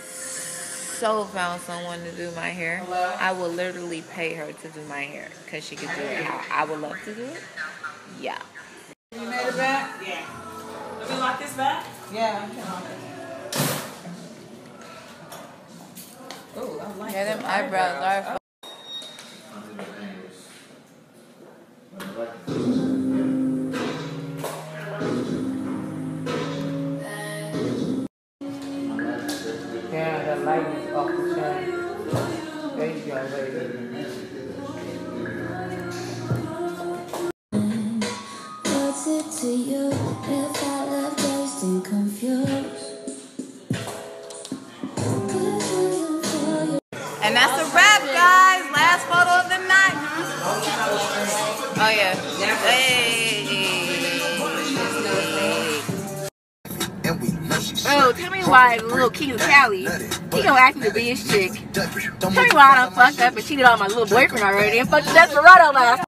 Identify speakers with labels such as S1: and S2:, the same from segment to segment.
S1: So found someone to do my hair. I will literally pay her to do my hair because she can do it how I would love to do it. Yeah.
S2: You made it back?
S3: Yeah. Let me lock this back.
S2: Yeah. Oh, I like
S1: Yeah, them
S2: the
S1: eyebrows are.
S2: There you.
S4: What's it to you if I confused?
S1: And that's a wrap, guys. Last photo of the night. Oh, yeah. Hey.
S5: Oh, tell me why little King Cali, he gonna ask me to be his chick. Tell me why I done fucked up and cheated on my little boyfriend already and fucked Desperado last.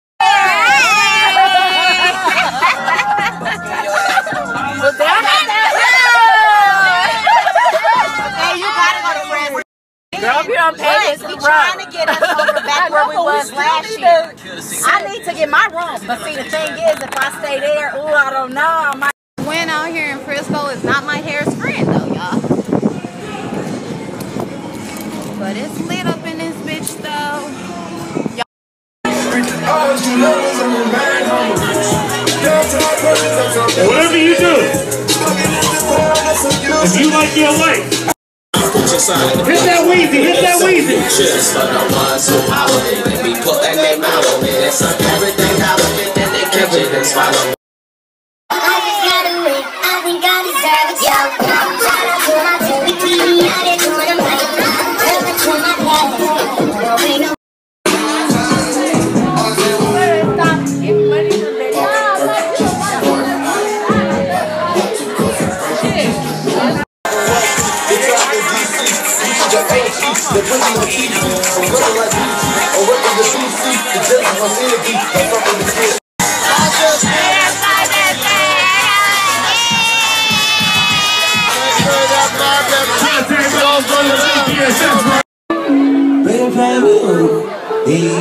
S5: well, damn Hey, you gotta go to friends. Girl, if you don't pay this,
S6: we
S5: we
S6: trying
S5: run.
S6: to get us over back where we was last year. I need to get my room, but see the thing is, if I stay there, ooh, I don't know. I might
S1: out here in Frisco is not my hair's friend, though, y'all. But it's lit up in this bitch, though.
S7: Whatever you do, if you like your life, hit that Weezy, hit that Weezy.
S8: Just for the ones who follow me. We put that name out on it and suck everything out of it. Then they catch it and swallow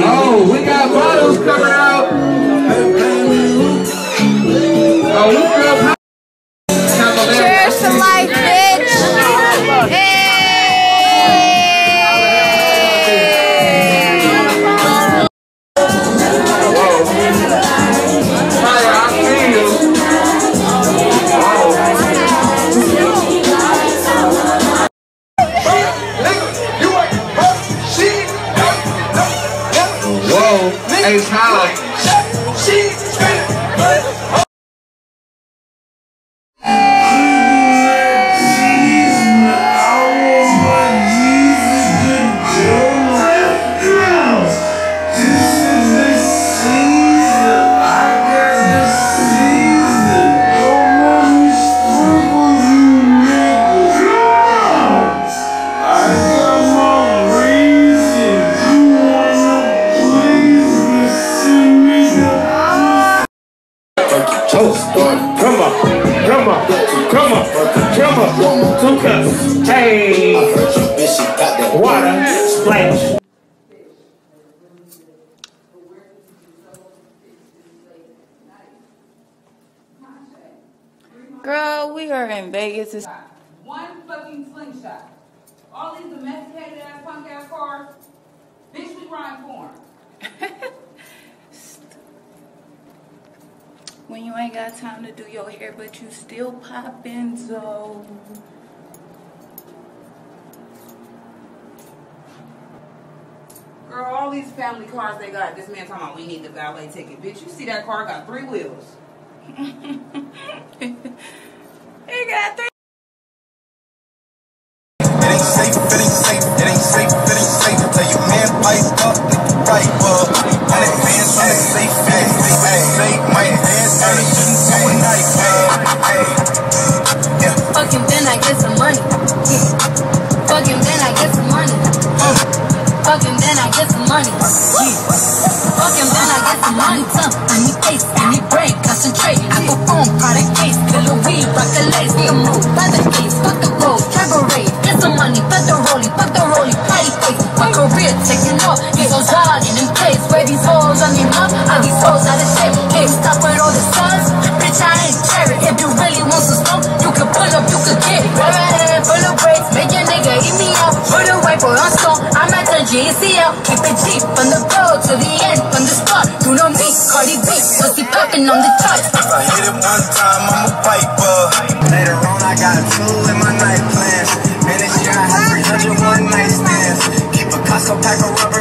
S2: Oh, we got bottles coming out.
S1: Hey
S2: Tyler.
S7: Two cups. Hey, water, splash.
S1: Girl, we are in Vegas. It's
S2: One fucking slingshot. All these domesticated ass punk ass cars. Bitch, we ride for
S1: when you ain't got time to do your hair, but you still poppin', so.
S2: Girl, all these family cars they got. This man talking about we need the valet ticket. Bitch, you see that car got three wheels.
S4: I GCL, keep it G from the road to the end, from the start. You know me, Cardi B, pussy popping on the top.
S9: If I hit it one time, I'm a piper. Later on, I got two in my night plans. And this year, I had 300 one night stands. Keep a Costco pack of rubber